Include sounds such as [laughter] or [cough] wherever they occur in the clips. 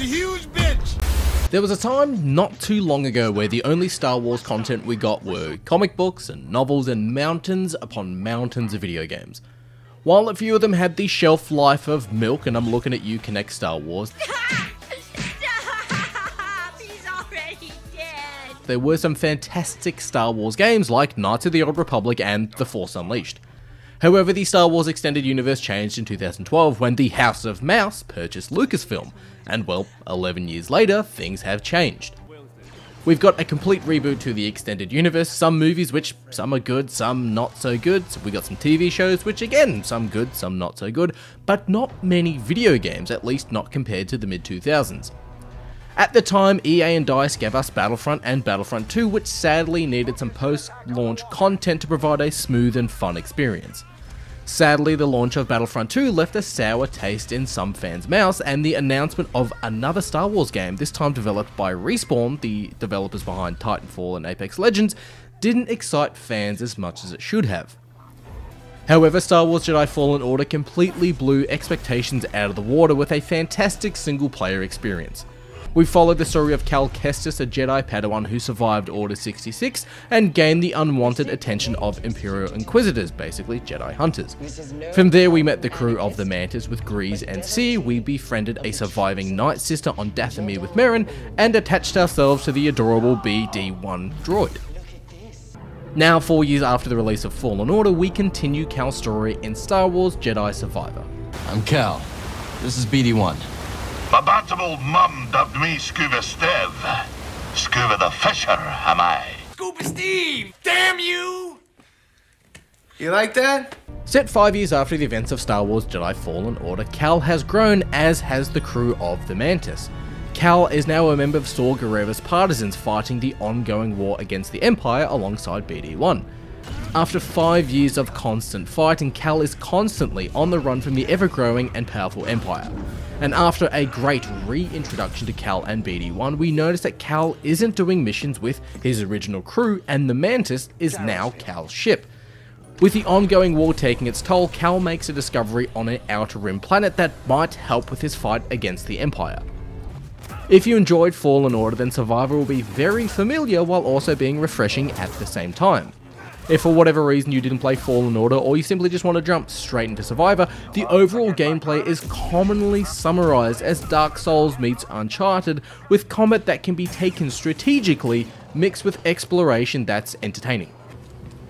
a huge bitch! There was a time not too long ago where the only Star Wars content we got were comic books and novels and mountains upon mountains of video games. While a few of them had the shelf life of milk, and I'm looking at you, Kinect Star Wars, [laughs] He's already dead. there were some fantastic Star Wars games like Knights of the Old Republic and The Force Unleashed. However, the Star Wars Extended Universe changed in 2012 when the House of Mouse purchased Lucasfilm, and well, 11 years later, things have changed. We've got a complete reboot to the Extended Universe, some movies which some are good, some not so good, we got some TV shows which again, some good, some not so good, but not many video games, at least not compared to the mid 2000s. At the time, EA and DICE gave us Battlefront and Battlefront 2, which sadly needed some post launch content to provide a smooth and fun experience. Sadly, the launch of Battlefront 2 left a sour taste in some fans' mouths, and the announcement of another Star Wars game, this time developed by Respawn, the developers behind Titanfall and Apex Legends, didn't excite fans as much as it should have. However, Star Wars Jedi Fallen Order completely blew expectations out of the water with a fantastic single player experience. We followed the story of Cal Kestis, a Jedi Padawan who survived Order 66 and gained the unwanted attention of Imperial Inquisitors, basically Jedi Hunters. From there, we met the crew of the Mantis with Greez and Cere. We befriended a surviving Night Sister on Dathomir with Merrin and attached ourselves to the adorable BD1 droid. Now, four years after the release of Fallen Order, we continue Cal's story in Star Wars Jedi Survivor. I'm Cal. This is BD1. My bantable mum dubbed me Scuba Steve. Scuba the Fisher, am I? Scuba Steve! Damn you! You like that? Set five years after the events of Star Wars Jedi Fallen Order, Cal has grown, as has the crew of the Mantis. Cal is now a member of Saw Gerrera's partisans fighting the ongoing war against the Empire alongside BD-1. After five years of constant fighting, Cal is constantly on the run from the ever-growing and powerful Empire. And after a great reintroduction to Cal and BD-1, we notice that Cal isn't doing missions with his original crew, and the Mantis is now Cal's ship. With the ongoing war taking its toll, Cal makes a discovery on an outer rim planet that might help with his fight against the Empire. If you enjoyed Fallen Order, then Survivor will be very familiar while also being refreshing at the same time. If for whatever reason you didn't play Fallen Order or you simply just want to jump straight into Survivor, the overall gameplay is commonly summarized as Dark Souls meets Uncharted, with combat that can be taken strategically mixed with exploration that's entertaining.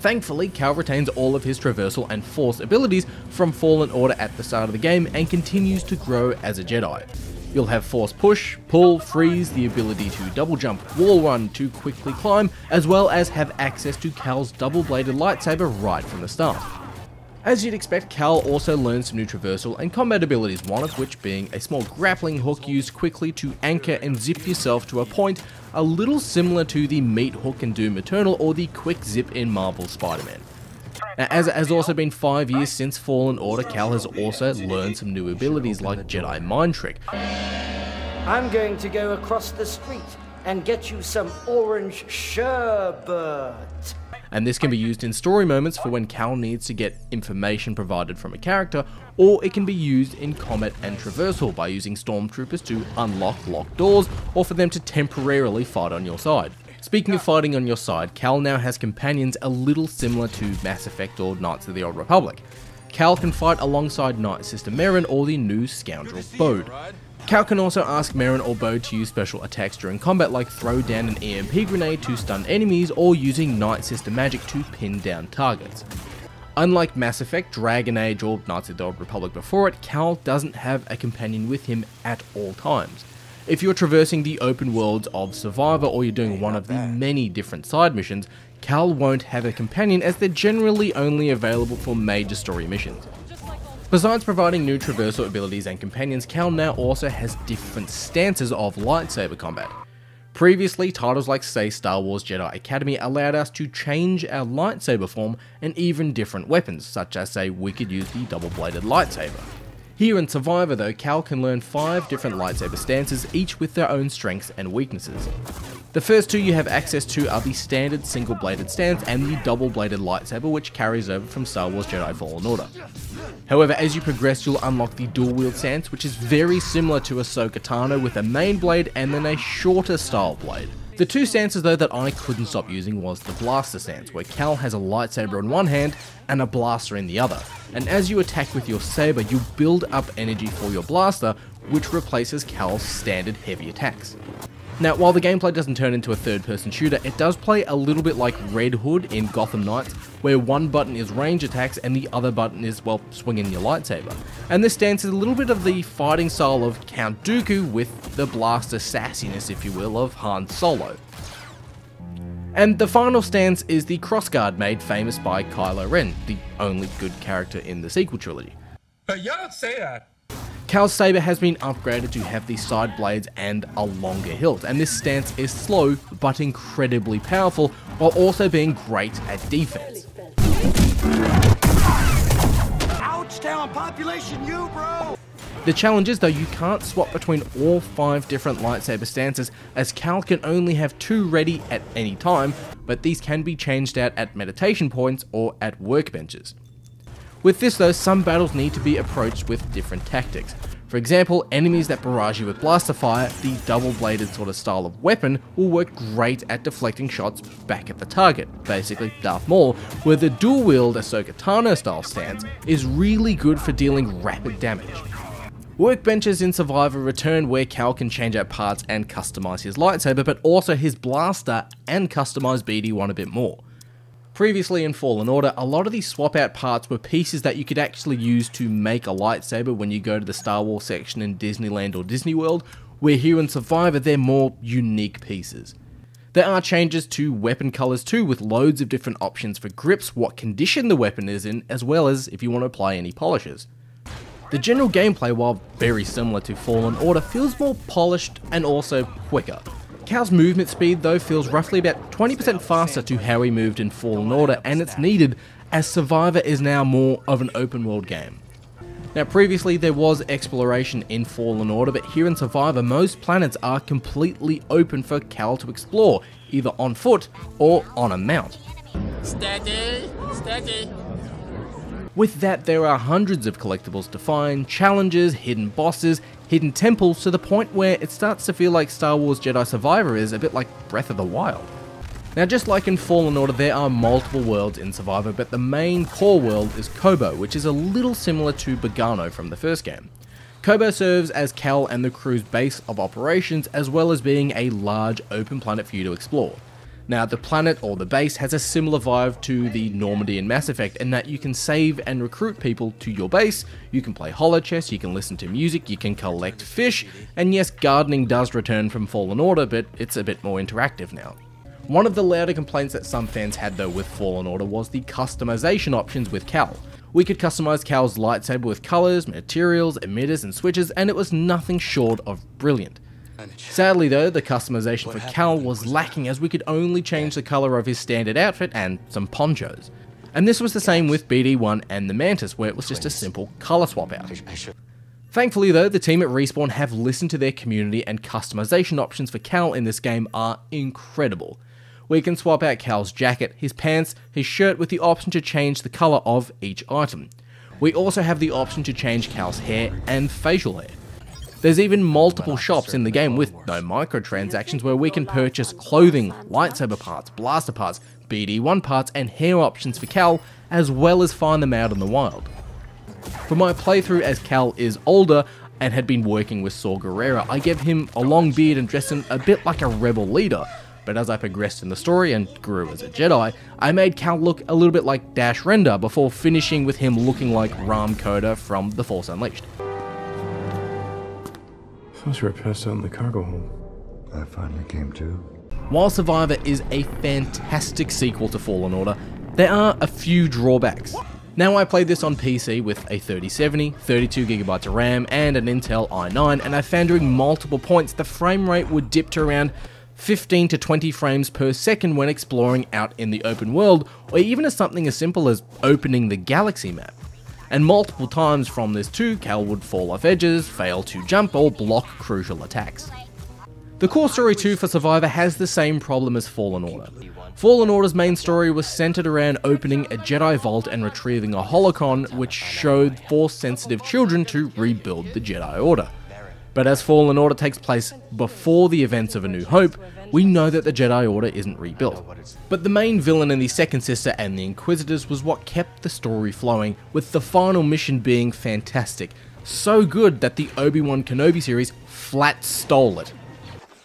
Thankfully, Cal retains all of his traversal and force abilities from Fallen Order at the start of the game and continues to grow as a Jedi. You'll have force push, pull, freeze, the ability to double jump, wall run to quickly climb, as well as have access to Cal's double bladed lightsaber right from the start. As you'd expect, Cal also learns some new traversal and combat abilities, one of which being a small grappling hook used quickly to anchor and zip yourself to a point a little similar to the meat hook in Doom Eternal or the quick zip in Marvel Spider-Man. As it has also been 5 years since Fallen Order, Cal has also learned some new abilities like Jedi Mind Trick, I'm going to go across the street and get you some orange sherbet. and this can be used in story moments for when Cal needs to get information provided from a character, or it can be used in combat and traversal by using stormtroopers to unlock locked doors, or for them to temporarily fight on your side. Speaking of fighting on your side, Cal now has companions a little similar to Mass Effect or Knights of the Old Republic. Cal can fight alongside Night Sister Merrin or the new scoundrel Bode. Cal can also ask Merrin or Bode to use special attacks during combat like throw down an EMP grenade to stun enemies or using Night Sister magic to pin down targets. Unlike Mass Effect, Dragon Age or Knights of the Old Republic before it, Cal doesn't have a companion with him at all times. If you're traversing the open worlds of Survivor or you're doing one of the many different side missions, Cal won't have a companion as they're generally only available for major story missions. Besides providing new traversal abilities and companions, Cal now also has different stances of lightsaber combat. Previously, titles like say Star Wars Jedi Academy allowed us to change our lightsaber form and even different weapons, such as say we could use the double-bladed lightsaber. Here in Survivor though, Cal can learn 5 different lightsaber stances, each with their own strengths and weaknesses. The first two you have access to are the standard single bladed stance and the double bladed lightsaber, which carries over from Star Wars Jedi Fallen Order. However, as you progress, you'll unlock the dual wield stance, which is very similar to Ahsoka Tano with a main blade and then a shorter style blade. The two stances though that I couldn't stop using was the blaster stance, where Cal has a lightsaber in one hand and a blaster in the other. And as you attack with your saber, you build up energy for your blaster, which replaces Cal's standard heavy attacks. Now, while the gameplay doesn't turn into a third person shooter, it does play a little bit like Red Hood in Gotham Knights, where one button is range attacks and the other button is, well, swinging your lightsaber. And this stance is a little bit of the fighting style of Count Dooku with the blaster sassiness, if you will, of Han Solo. And the final stance is the crossguard made famous by Kylo Ren, the only good character in the sequel trilogy. But y'all don't say that. Cal's saber has been upgraded to have the side blades and a longer hilt, and this stance is slow but incredibly powerful while also being great at defense. Population, you, bro! The challenge is though you can't swap between all five different lightsaber stances as Cal can only have two ready at any time, but these can be changed out at meditation points or at workbenches. With this though, some battles need to be approached with different tactics. For example, enemies that barrage you with blaster fire, the double-bladed sort of style of weapon, will work great at deflecting shots back at the target, basically Darth Maul, where the dual-wield Ahsoka Tano style stance is really good for dealing rapid damage. Workbenches in Survivor return where Cal can change out parts and customize his lightsaber, but also his blaster and customize BD1 a bit more. Previously in Fallen Order, a lot of these swap out parts were pieces that you could actually use to make a lightsaber when you go to the Star Wars section in Disneyland or Disney World, where here in Survivor they're more unique pieces. There are changes to weapon colors too, with loads of different options for grips, what condition the weapon is in, as well as if you want to apply any polishes. The general gameplay, while very similar to Fallen Order, feels more polished and also quicker. Cal's movement speed though feels roughly about 20% faster to how he moved in Fallen Order and it's needed as Survivor is now more of an open world game. Now previously there was exploration in Fallen Order but here in Survivor most planets are completely open for Cal to explore, either on foot or on a mount. Steady, steady. With that, there are hundreds of collectibles to find, challenges, hidden bosses, hidden temples, to the point where it starts to feel like Star Wars Jedi Survivor is a bit like Breath of the Wild. Now, just like in Fallen Order, there are multiple worlds in Survivor, but the main core world is Koboh, which is a little similar to Bogano from the first game. Koboh serves as Cal and the crew's base of operations, as well as being a large open planet for you to explore. Now, the planet or the base has a similar vibe to the Normandy in Mass Effect in that you can save and recruit people to your base, you can play holochess, you can listen to music, you can collect fish, and yes, gardening does return from Fallen Order, but it's a bit more interactive now. One of the louder complaints that some fans had though with Fallen Order was the customization options with Cal. We could customize Cal's lightsaber with colors, materials, emitters, and switches, and it was nothing short of brilliant. Sadly though, the customization for Cal was lacking as we could only change the colour of his standard outfit and some ponchos. And this was the same with BD1 and the Mantis where it was just a simple colour swap out. Thankfully though, the team at Respawn have listened to their community and customization options for Cal in this game are incredible. We can swap out Cal's jacket, his pants, his shirt with the option to change the colour of each item. We also have the option to change Cal's hair and facial hair. There's even multiple shops in the game with no microtransactions where we can purchase clothing, lightsaber parts, blaster parts, BD1 parts, and hair options for Cal, as well as find them out in the wild. For my playthrough as Cal is older and had been working with Saw Gerrera, I gave him a long beard and dressed him a bit like a rebel leader, but as I progressed in the story and grew as a Jedi, I made Cal look a little bit like Dash Rendar before finishing with him looking like Rahm Kota from The Force Unleashed. Thought you were passed out in the cargo hold. I finally came to. While Survivor is a fantastic sequel to Fallen Order, there are a few drawbacks. Now I played this on PC with a 3070, 32GB of RAM and an Intel i9 and I found during multiple points the frame rate would dip to around 15 to 20 frames per second when exploring out in the open world or even as something as simple as opening the galaxy map. And multiple times from this too, Cal would fall off edges, fail to jump or block crucial attacks. The core story 2 for Survivor has the same problem as Fallen Order. Fallen Order's main story was centered around opening a Jedi vault and retrieving a holocron which showed Force sensitive children to rebuild the Jedi Order. But as Fallen Order takes place before the events of A New Hope, we know that the Jedi Order isn't rebuilt. But the main villain in the Second Sister and the Inquisitors was what kept the story flowing, with the final mission being fantastic. So good that the Obi-Wan Kenobi series flat stole it.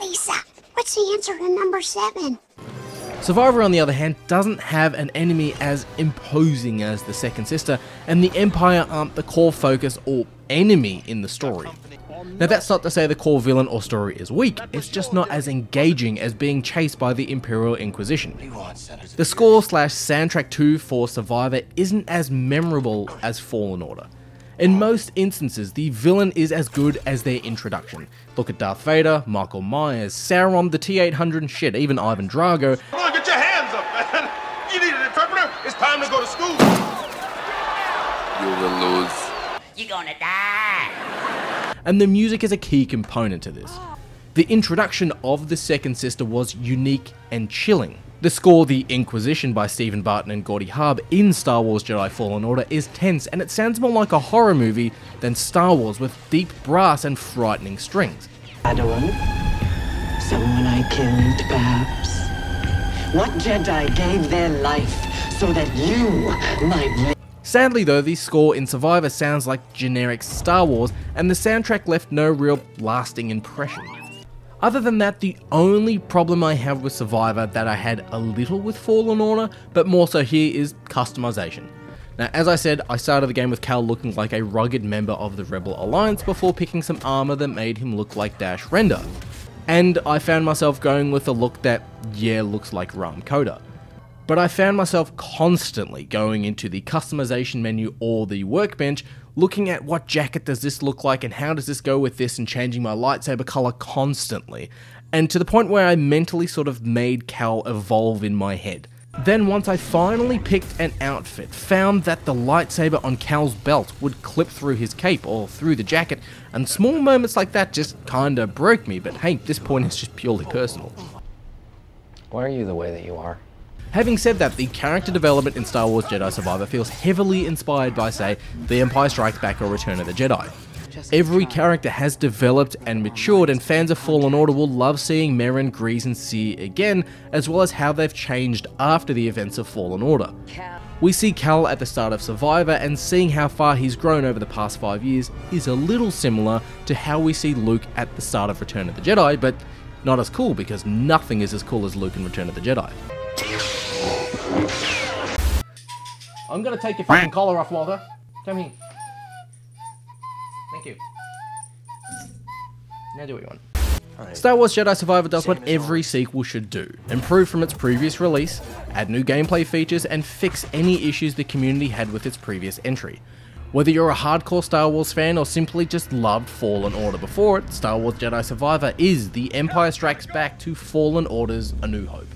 Lisa, what's the answer to number seven? Survivor, on the other hand, doesn't have an enemy as imposing as the Second Sister, and the Empire aren't the core focus or enemy in the story. Now, that's not to say the core villain or story is weak, it's just not as engaging as being chased by the Imperial Inquisition. The score slash soundtrack 2 for Survivor isn't as memorable as Fallen Order. In most instances, the villain is as good as their introduction. Look at Darth Vader, Michael Myers, Sauron, the T-800 and shit, even Ivan Drago, Come on, get your hands up, man. [laughs] You need an interpreter? It's time to go to school. You will lose. You're gonna die. And the music is a key component to this. The introduction of the Second Sister was unique and chilling. The score, The Inquisition by Stephen Barton and Gordy Haab in Star Wars Jedi Fallen Order is tense and it sounds more like a horror movie than Star Wars with deep brass and frightening strings. Padawan? Someone I killed, perhaps? What Jedi gave their life so that you might live? Sadly though, the score in Survivor sounds like generic Star Wars and the soundtrack left no real lasting impression. Other than that, the only problem I have with Survivor that I had a little with Fallen Order, but more so here, is customization. Now, as I said, I started the game with Cal looking like a rugged member of the Rebel Alliance before picking some armor that made him look like Dash Rendar. And I found myself going with a look that, yeah, looks like Rahm Kota. But I found myself constantly going into the customization menu or the workbench, looking at what jacket does this look like and how does this go with this and changing my lightsaber color constantly. And to the point where I mentally sort of made Cal evolve in my head. Then once I finally picked an outfit, found that the lightsaber on Cal's belt would clip through his cape or through the jacket, and small moments like that just kinda broke me, but hey, this point is just purely personal. Why are you the way that you are? Having said that, the character development in Star Wars Jedi Survivor feels heavily inspired by, say, The Empire Strikes Back or Return of the Jedi. Every character has developed and matured, and fans of Fallen Order will love seeing Merrin, Greez, and Cere again, as well as how they've changed after the events of Fallen Order. We see Cal at the start of Survivor, and seeing how far he's grown over the past five years is a little similar to how we see Luke at the start of Return of the Jedi, but not as cool because nothing is as cool as Luke in Return of the Jedi. I'm gonna take your fucking collar off, Walter. Come here. Thank you. Now do what you want. Star Wars Jedi Survivor does what every sequel should do improve from its previous release, add new gameplay features, and fix any issues the community had with its previous entry. Whether you're a hardcore Star Wars fan or simply just loved Fallen Order before it, Star Wars Jedi Survivor is the Empire Strikes Back to Fallen Order's A New Hope.